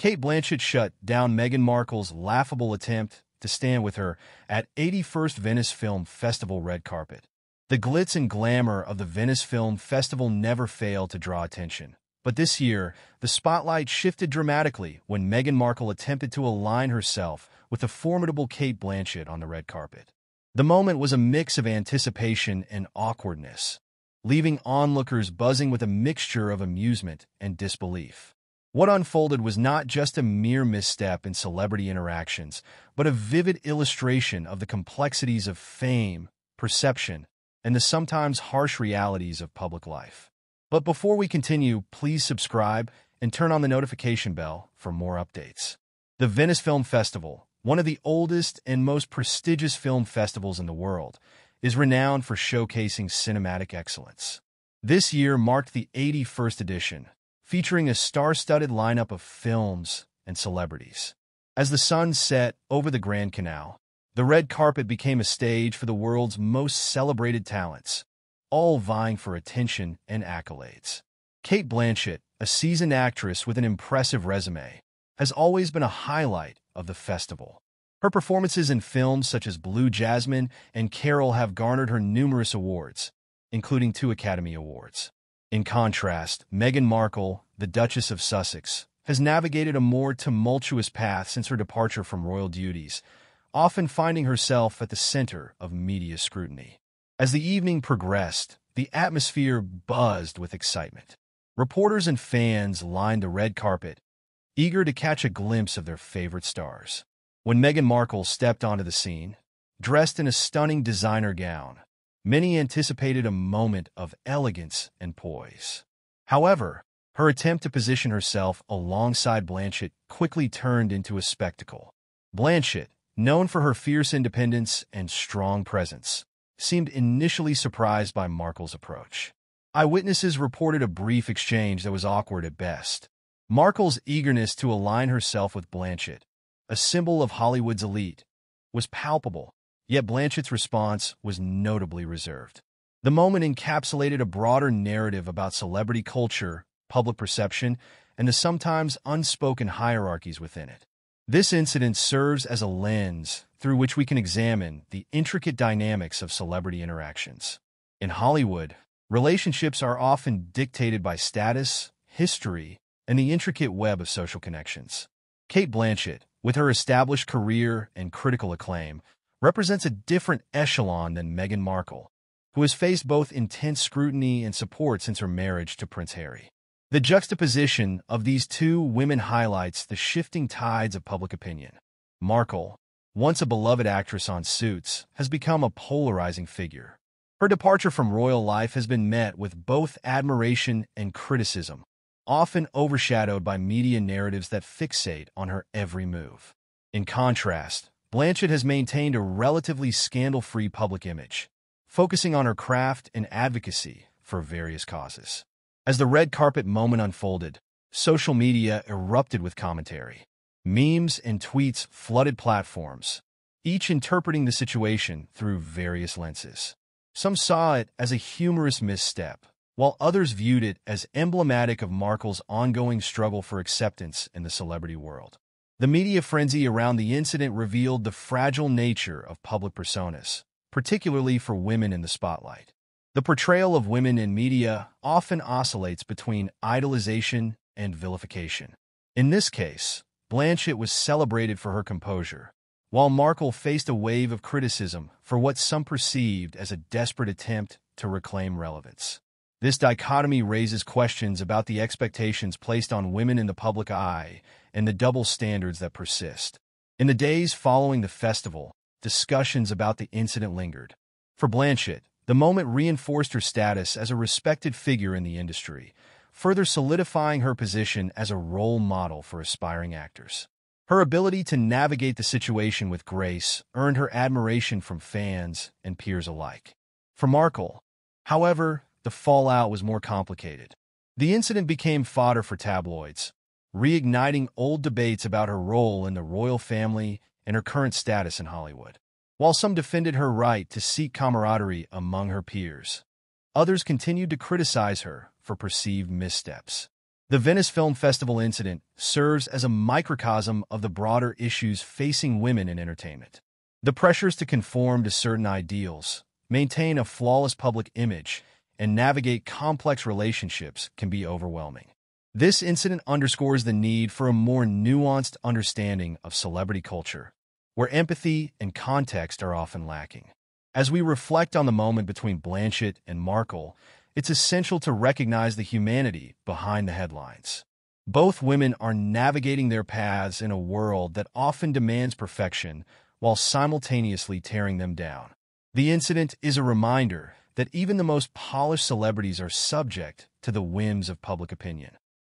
Cate Blanchett shut down Meghan Markle's laughable attempt to stand with her at 81st Venice Film Festival red carpet. The glitz and glamour of the Venice Film Festival never failed to draw attention. But this year, the spotlight shifted dramatically when Meghan Markle attempted to align herself with the formidable Cate Blanchett on the red carpet. The moment was a mix of anticipation and awkwardness, leaving onlookers buzzing with a mixture of amusement and disbelief. What unfolded was not just a mere misstep in celebrity interactions, but a vivid illustration of the complexities of fame, perception, and the sometimes harsh realities of public life. But before we continue, please subscribe and turn on the notification bell for more updates. The Venice Film Festival, one of the oldest and most prestigious film festivals in the world, is renowned for showcasing cinematic excellence. This year marked the 81st edition, featuring a star-studded lineup of films and celebrities. As the sun set over the Grand Canal, the red carpet became a stage for the world's most celebrated talents, all vying for attention and accolades. Cate Blanchett, a seasoned actress with an impressive resume, has always been a highlight of the festival. Her performances in films such as Blue Jasmine and Carol have garnered her numerous awards, including two Academy Awards. In contrast, Meghan Markle, the Duchess of Sussex, has navigated a more tumultuous path since her departure from royal duties, often finding herself at the center of media scrutiny. As the evening progressed, the atmosphere buzzed with excitement. Reporters and fans lined the red carpet, eager to catch a glimpse of their favorite stars. When Meghan Markle stepped onto the scene, dressed in a stunning designer gown, many anticipated a moment of elegance and poise. However, her attempt to position herself alongside Blanchett quickly turned into a spectacle. Blanchett, known for her fierce independence and strong presence, seemed initially surprised by Markle's approach. Eyewitnesses reported a brief exchange that was awkward at best. Markle's eagerness to align herself with Blanchett, a symbol of Hollywood's elite, was palpable, yet Blanchett's response was notably reserved. The moment encapsulated a broader narrative about celebrity culture, public perception, and the sometimes unspoken hierarchies within it. This incident serves as a lens through which we can examine the intricate dynamics of celebrity interactions. In Hollywood, relationships are often dictated by status, history, and the intricate web of social connections. Cate Blanchett, with her established career and critical acclaim, represents a different echelon than Meghan Markle, who has faced both intense scrutiny and support since her marriage to Prince Harry. The juxtaposition of these two women highlights the shifting tides of public opinion. Markle, once a beloved actress on Suits, has become a polarizing figure. Her departure from royal life has been met with both admiration and criticism, often overshadowed by media narratives that fixate on her every move. In contrast, Blanchett has maintained a relatively scandal-free public image, focusing on her craft and advocacy for various causes. As the red carpet moment unfolded, social media erupted with commentary. Memes and tweets flooded platforms, each interpreting the situation through various lenses. Some saw it as a humorous misstep, while others viewed it as emblematic of Markle's ongoing struggle for acceptance in the celebrity world. The media frenzy around the incident revealed the fragile nature of public personas, particularly for women in the spotlight. The portrayal of women in media often oscillates between idolization and vilification. In this case, Blanchett was celebrated for her composure, while Markle faced a wave of criticism for what some perceived as a desperate attempt to reclaim relevance. This dichotomy raises questions about the expectations placed on women in the public eye and the double standards that persist. In the days following the festival, discussions about the incident lingered. For Blanchett, the moment reinforced her status as a respected figure in the industry, further solidifying her position as a role model for aspiring actors. Her ability to navigate the situation with grace earned her admiration from fans and peers alike. For Markle, however, the fallout was more complicated. The incident became fodder for tabloids, reigniting old debates about her role in the royal family and her current status in Hollywood. While some defended her right to seek camaraderie among her peers, others continued to criticize her for perceived missteps. The Venice Film Festival incident serves as a microcosm of the broader issues facing women in entertainment. The pressures to conform to certain ideals, maintain a flawless public image, and navigate complex relationships can be overwhelming. This incident underscores the need for a more nuanced understanding of celebrity culture, where empathy and context are often lacking. As we reflect on the moment between Blanchett and Markle, it's essential to recognize the humanity behind the headlines. Both women are navigating their paths in a world that often demands perfection while simultaneously tearing them down. The incident is a reminder that even the most polished celebrities are subject to the whims of public opinion.